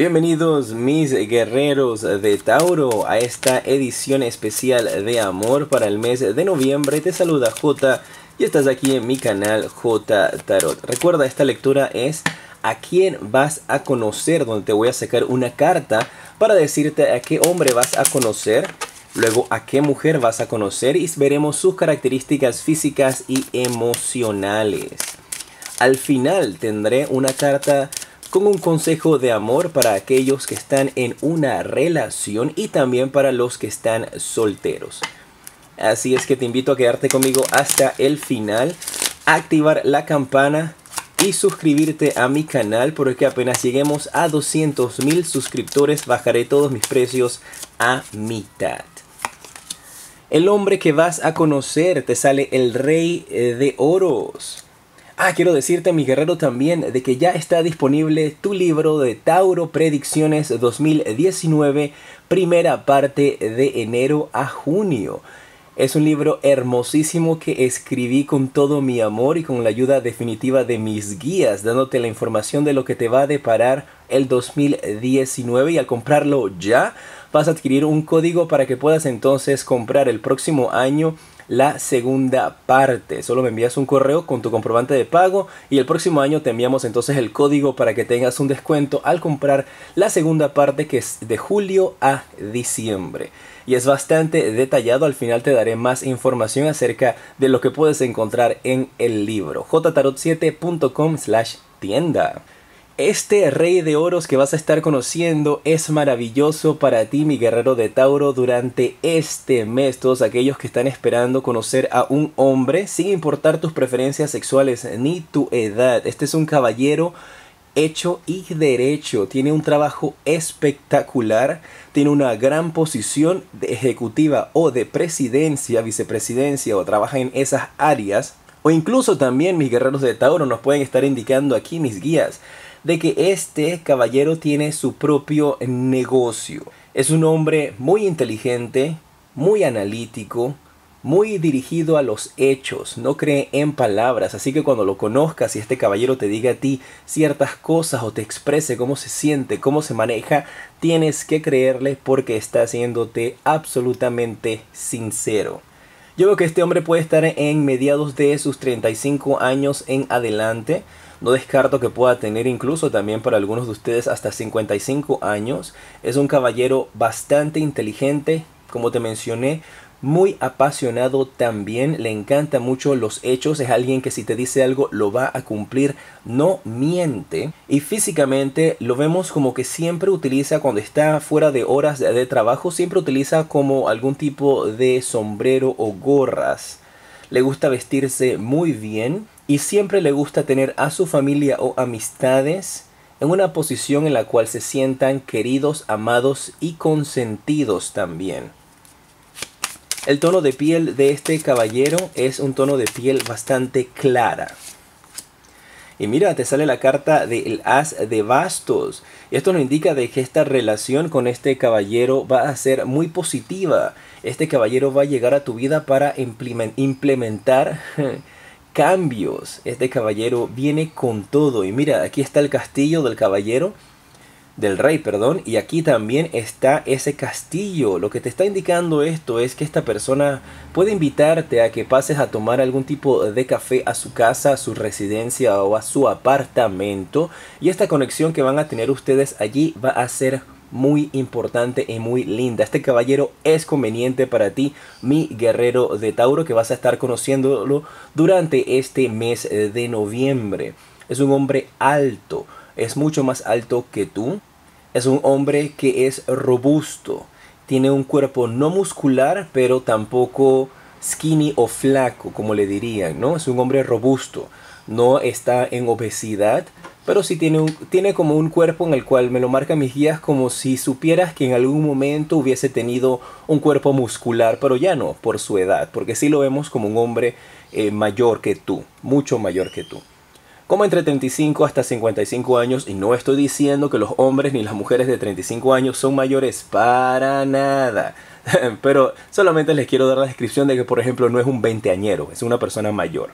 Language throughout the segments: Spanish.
Bienvenidos mis guerreros de Tauro a esta edición especial de amor para el mes de noviembre. Te saluda J y estás aquí en mi canal J Tarot. Recuerda, esta lectura es a quién vas a conocer, donde te voy a sacar una carta para decirte a qué hombre vas a conocer, luego a qué mujer vas a conocer y veremos sus características físicas y emocionales. Al final tendré una carta con un consejo de amor para aquellos que están en una relación y también para los que están solteros. Así es que te invito a quedarte conmigo hasta el final, activar la campana y suscribirte a mi canal porque apenas lleguemos a 200 mil suscriptores bajaré todos mis precios a mitad. El hombre que vas a conocer te sale el rey eh, de oros. Ah, quiero decirte, mi guerrero, también de que ya está disponible tu libro de Tauro Predicciones 2019, primera parte de enero a junio. Es un libro hermosísimo que escribí con todo mi amor y con la ayuda definitiva de mis guías, dándote la información de lo que te va a deparar el 2019 y al comprarlo ya vas a adquirir un código para que puedas entonces comprar el próximo año la segunda parte. Solo me envías un correo con tu comprobante de pago y el próximo año te enviamos entonces el código para que tengas un descuento al comprar la segunda parte que es de julio a diciembre y es bastante detallado. Al final te daré más información acerca de lo que puedes encontrar en el libro. jtarot7.com slash tienda. Este rey de oros que vas a estar conociendo es maravilloso para ti, mi guerrero de Tauro, durante este mes. Todos aquellos que están esperando conocer a un hombre, sin importar tus preferencias sexuales ni tu edad. Este es un caballero hecho y derecho. Tiene un trabajo espectacular. Tiene una gran posición de ejecutiva o de presidencia, vicepresidencia o trabaja en esas áreas. O incluso también mis guerreros de Tauro nos pueden estar indicando aquí mis guías de que este caballero tiene su propio negocio. Es un hombre muy inteligente, muy analítico, muy dirigido a los hechos, no cree en palabras, así que cuando lo conozcas y este caballero te diga a ti ciertas cosas o te exprese cómo se siente, cómo se maneja, tienes que creerle porque está haciéndote absolutamente sincero. Yo veo que este hombre puede estar en mediados de sus 35 años en adelante. No descarto que pueda tener incluso también para algunos de ustedes hasta 55 años. Es un caballero bastante inteligente, como te mencioné, muy apasionado también, le encanta mucho los hechos, es alguien que si te dice algo lo va a cumplir, no miente. Y físicamente lo vemos como que siempre utiliza cuando está fuera de horas de, trabajo, siempre utiliza como algún tipo de sombrero o gorras. Le gusta vestirse muy bien y siempre le gusta tener a su familia o amistades en una posición en la cual se sientan queridos, amados y consentidos también. El tono de piel de este caballero es un tono de piel bastante clara. Y mira, te sale la carta del as de bastos. Esto nos indica de que esta relación con este caballero va a ser muy positiva. Este caballero va a llegar a tu vida para implementar cambios. Este caballero viene con todo. Y mira, aquí está el castillo del caballero del rey, perdón, y aquí también está ese castillo. Lo que te está indicando esto es que esta persona puede invitarte a que pases a tomar algún tipo de café a su casa, a su residencia o a su apartamento. Y esta conexión que van a tener ustedes allí va a ser muy importante y muy linda. Este caballero es conveniente para ti, mi guerrero de Tauro, que vas a estar conociéndolo durante este mes de noviembre. Es un hombre alto, es mucho más alto que tú es un hombre que es robusto. Tiene un cuerpo no muscular, pero tampoco skinny o flaco, como le dirían, ¿no? Es un hombre robusto. No está en obesidad, pero sí tiene, tiene como un cuerpo en el cual me lo marcan mis guías como si supieras que en algún momento hubiese tenido un cuerpo muscular, pero ya no, por su edad, porque sí lo vemos como un hombre eh, mayor que tú, mucho mayor que tú como entre 35 hasta 55 años y no estoy diciendo que los hombres ni las mujeres de 35 años son mayores para nada. Pero solamente les quiero dar la descripción de que por ejemplo no es un veinteañero, es una persona mayor.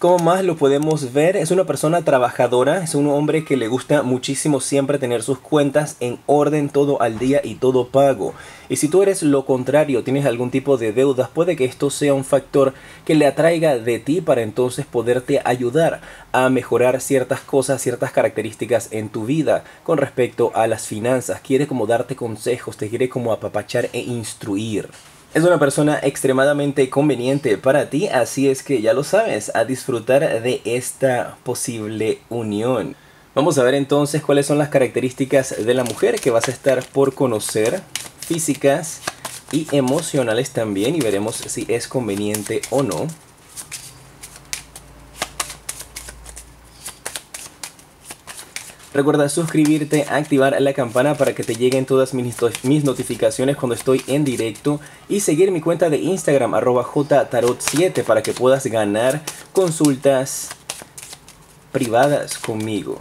Como más lo podemos ver, es una persona trabajadora, es un hombre que le gusta muchísimo siempre tener sus cuentas en orden, todo al día y todo pago. Y si tú eres lo contrario, tienes algún tipo de deudas, puede que esto sea un factor que le atraiga de ti para entonces poderte ayudar a mejorar ciertas cosas, ciertas características en tu vida con respecto a las finanzas. Quiere como darte consejos, te quiere como apapachar e instruir. Es una persona extremadamente conveniente para ti, así es que ya lo sabes, a disfrutar de esta posible unión. Vamos a ver entonces cuáles son las características de la mujer que vas a estar por conocer, físicas y emocionales también, y veremos si es conveniente o no. Recuerda suscribirte, activar la campana para que te lleguen todas mis, notificaciones cuando estoy en directo y seguir mi cuenta de Instagram arroba jtarot7 para que puedas ganar consultas privadas conmigo.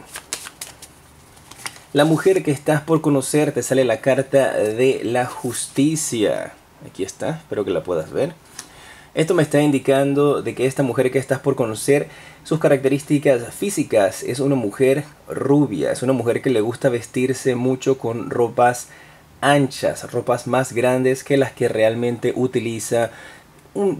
La mujer que estás por conocer te sale la carta de la justicia. Aquí está, espero que la puedas ver. Esto me está indicando de que esta mujer que estás por conocer, sus características físicas, es una mujer rubia, es una mujer que le gusta vestirse mucho con ropas anchas, ropas más grandes que las que realmente utiliza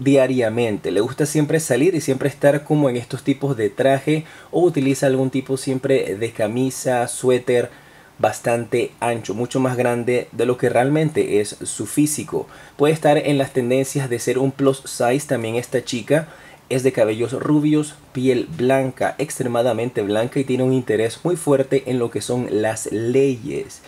diariamente. Le gusta siempre salir y siempre estar como en estos tipos de traje o utiliza algún tipo siempre de camisa, suéter, bastante ancho, mucho más grande de lo que realmente es su físico. Puede estar en las tendencias de ser un plus size también esta chica. Es de cabellos rubios, piel blanca, extremadamente blanca y tiene un interés muy fuerte en lo que son las leyes.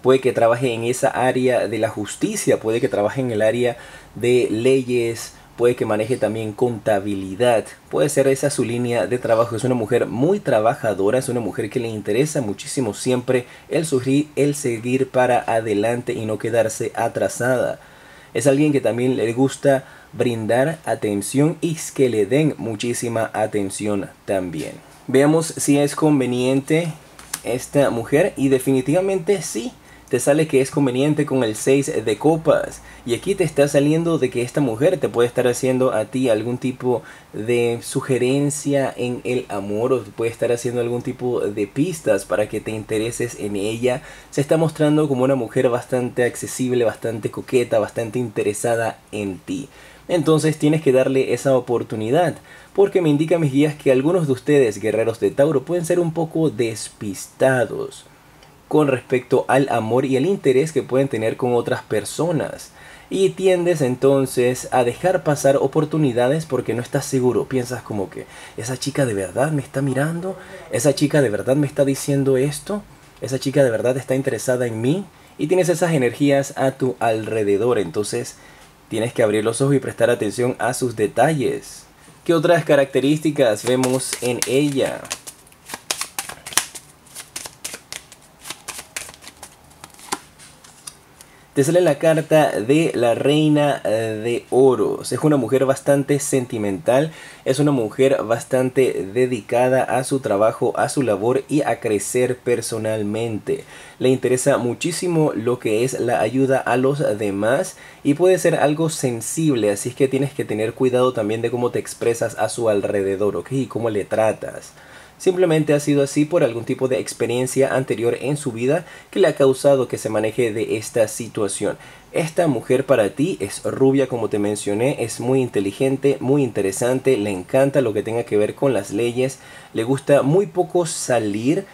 Puede que trabaje en esa área de la justicia, puede que trabaje en el área de leyes, puede que maneje también contabilidad, puede ser esa su línea de trabajo, es una mujer muy trabajadora, es una mujer que le interesa muchísimo siempre el sugrir, el seguir para adelante y no quedarse atrasada. Es alguien que también le gusta brindar atención y que le den muchísima atención también. Veamos si es conveniente esta mujer y definitivamente sí te sale que es conveniente con el 6 de copas. Y aquí te está saliendo de que esta mujer te puede estar haciendo a ti algún tipo de sugerencia en el amor o te puede estar haciendo algún tipo de pistas para que te intereses en ella. Se está mostrando como una mujer bastante accesible, bastante coqueta, bastante interesada en ti. Entonces tienes que darle esa oportunidad, porque me indica mis guías que algunos de ustedes, guerreros de Tauro, pueden ser un poco despistados con respecto al amor y el interés que pueden tener con otras personas. Y tiendes entonces a dejar pasar oportunidades porque no estás seguro. Piensas como que esa chica de verdad me está mirando, esa chica de verdad me está diciendo esto, esa chica de verdad está interesada en mí. Y tienes esas energías a tu alrededor. Entonces tienes que abrir los ojos y prestar atención a sus detalles. ¿Qué otras características vemos en ella? Te sale la carta de la reina eh, de oros. Es una mujer bastante sentimental, es una mujer bastante dedicada a su trabajo, a su labor y a crecer personalmente. Le interesa muchísimo lo que es la ayuda a los demás y puede ser algo sensible, así es que tienes que tener cuidado también de cómo te expresas a su alrededor, ¿ok? Y cómo le tratas. Simplemente ha sido así por algún tipo de experiencia anterior en su vida que le ha causado que se maneje de esta situación. Esta mujer para ti es rubia como te mencioné, es muy inteligente, muy interesante, le encanta lo que tenga que ver con las leyes, le gusta muy poco salir,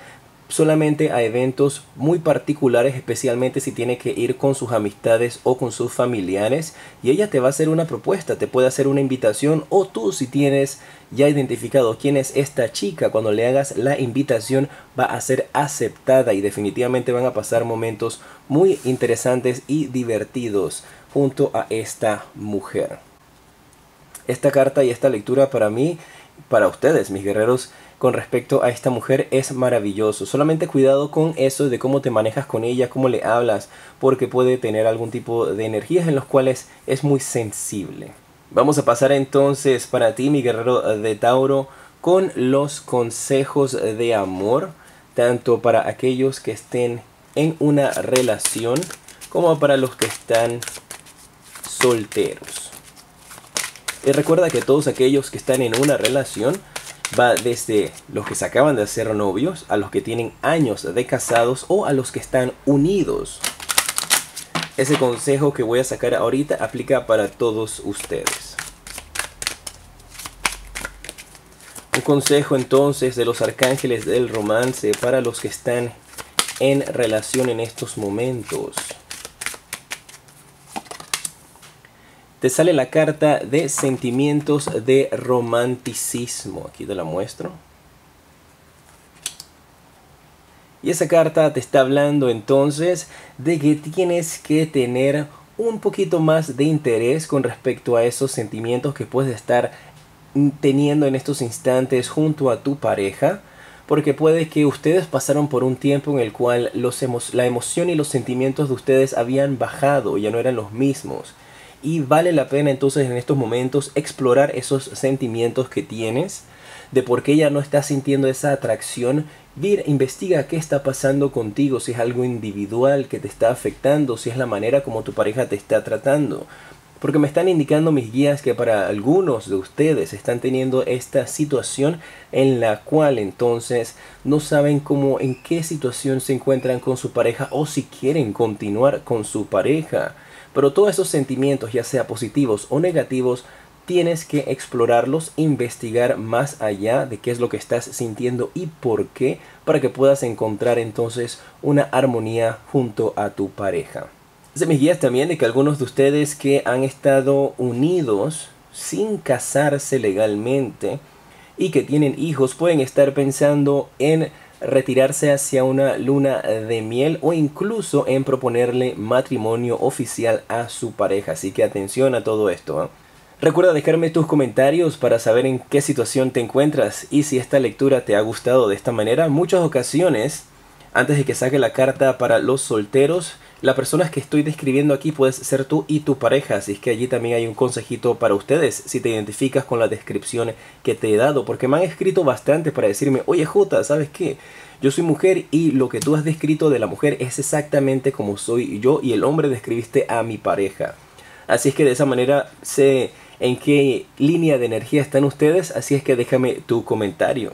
solamente a eventos muy particulares, especialmente si tiene que ir con sus amistades o con sus familiares. Y ella te va a hacer una propuesta, te puede hacer una invitación o tú si tienes ya identificado quién es esta chica, cuando le hagas la invitación va a ser aceptada y definitivamente van a pasar momentos muy interesantes y divertidos junto a esta mujer. Esta carta y esta lectura para mí, para ustedes, mis guerreros, con respecto a esta mujer es maravilloso. Solamente cuidado con eso de cómo te manejas con ella, cómo le hablas, porque puede tener algún tipo de energías en los cuales es muy sensible. Vamos a pasar entonces para ti, mi guerrero de Tauro, con los consejos de amor, tanto para aquellos que estén en una relación como para los que están solteros. Y recuerda que todos aquellos que están en una relación va desde los que se acaban de hacer novios, a los que tienen años de casados o a los que están unidos. Ese consejo que voy a sacar ahorita aplica para todos ustedes. Un consejo entonces de los arcángeles del romance para los que están en relación en estos momentos. Te sale la carta de sentimientos de romanticismo. Aquí te la muestro. Y esa carta te está hablando entonces de que tienes que tener un poquito más de interés con respecto a esos sentimientos que puedes estar teniendo en estos instantes junto a tu pareja. Porque puede que ustedes pasaron por un tiempo en el cual los la emoción y los sentimientos de ustedes habían bajado, ya no eran los mismos y vale la pena entonces en estos momentos explorar esos sentimientos que tienes, de por qué ya no estás sintiendo esa atracción. Vir, investiga qué está pasando contigo, si es algo individual que te está afectando, si es la manera como tu pareja te está tratando. Porque me están indicando mis guías que para algunos de ustedes están teniendo esta situación en la cual entonces no saben cómo, en qué situación se encuentran con su pareja o si quieren continuar con su pareja. Pero todos esos sentimientos, ya sea positivos o negativos, tienes que explorarlos, investigar más allá de qué es lo que estás sintiendo y por qué, para que puedas encontrar entonces una armonía junto a tu pareja. Se me guías también de que algunos de ustedes que han estado unidos sin casarse legalmente y que tienen hijos pueden estar pensando en retirarse hacia una luna de miel o incluso en proponerle matrimonio oficial a su pareja. Así que atención a todo esto. ¿eh? Recuerda dejarme tus comentarios para saber en qué situación te encuentras y si esta lectura te ha gustado de esta manera. Muchas ocasiones, antes de que saque la carta para los solteros, la persona que estoy describiendo aquí puedes ser tú y tu pareja, así es que allí también hay un consejito para ustedes si te identificas con la descripción que te he dado, porque me han escrito bastante para decirme, oye Jota, ¿sabes qué? Yo soy mujer y lo que tú has descrito de la mujer es exactamente como soy yo y el hombre describiste a mi pareja. Así es que de esa manera sé en qué línea de energía están ustedes, así es que déjame tu comentario.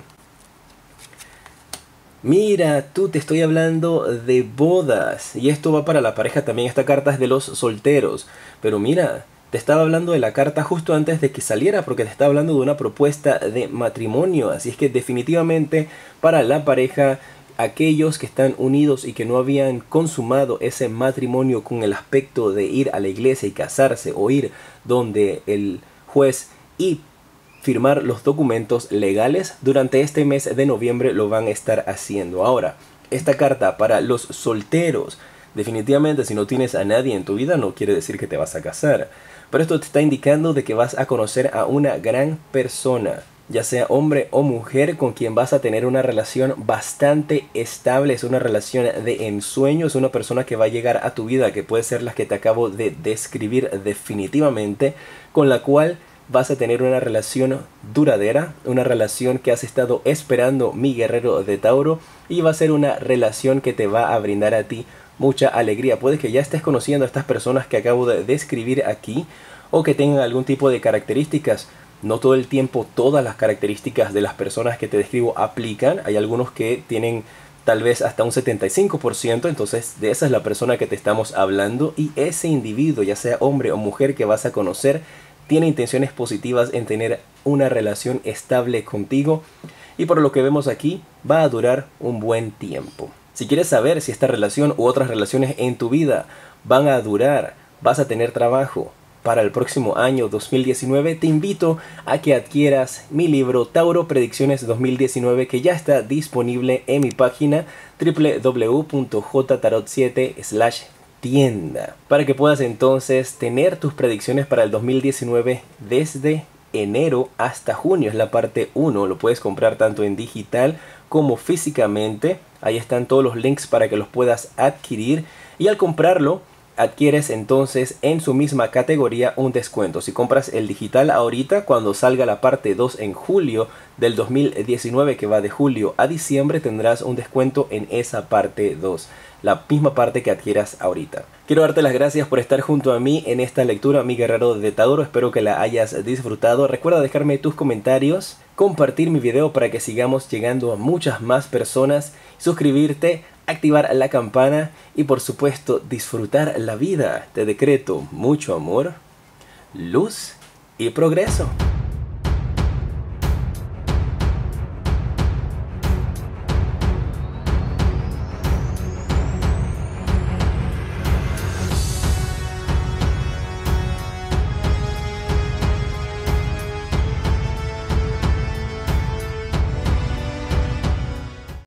Mira, tú te estoy hablando de bodas. Y esto va para la pareja también. Esta carta es de los solteros. Pero mira, te estaba hablando de la carta justo antes de que saliera porque te estaba hablando de una propuesta de matrimonio. Así es que definitivamente para la pareja, aquellos que están unidos y que no habían consumado ese matrimonio con el aspecto de ir a la iglesia y casarse o ir donde el juez y firmar los documentos legales. Durante este mes de noviembre lo van a estar haciendo. Ahora, esta carta para los solteros. Definitivamente si no tienes a nadie en tu vida no quiere decir que te vas a casar. Pero esto te está indicando de que vas a conocer a una gran persona, ya sea hombre o mujer, con quien vas a tener una relación bastante estable. Es una relación de ensueño, es una persona que va a llegar a tu vida, que puede ser la que te acabo de describir definitivamente, con la cual vas a tener una relación duradera, una relación que has estado esperando mi guerrero de Tauro y va a ser una relación que te va a brindar a ti mucha alegría. Puede que ya estés conociendo a estas personas que acabo de describir aquí o que tengan algún tipo de características. No todo el tiempo todas las características de las personas que te describo aplican. Hay algunos que tienen tal vez hasta un 75%, entonces de esa es la persona que te estamos hablando y ese individuo, ya sea hombre o mujer que vas a conocer, tiene intenciones positivas en tener una relación estable contigo y por lo que vemos aquí va a durar un buen tiempo. Si quieres saber si esta relación u otras relaciones en tu vida van a durar, vas a tener trabajo para el próximo año 2019, te invito a que adquieras mi libro Tauro Predicciones 2019 que ya está disponible en mi página www.jtarot7 tienda para que puedas entonces tener tus predicciones para el 2019 desde enero hasta junio es la parte 1 lo puedes comprar tanto en digital como físicamente ahí están todos los links para que los puedas adquirir y al comprarlo adquieres entonces en su misma categoría un descuento. Si compras el digital ahorita, cuando salga la parte 2 en julio del 2019, que va de julio a diciembre, tendrás un descuento en esa parte 2. La misma parte que adquieras ahorita. Quiero darte las gracias por estar junto a mí en esta lectura, mi guerrero de Tauro. Espero que la hayas disfrutado. Recuerda dejarme tus comentarios, compartir mi video para que sigamos llegando a muchas más personas, suscribirte, activar la campana y por supuesto disfrutar la vida. Te decreto mucho amor, luz y progreso.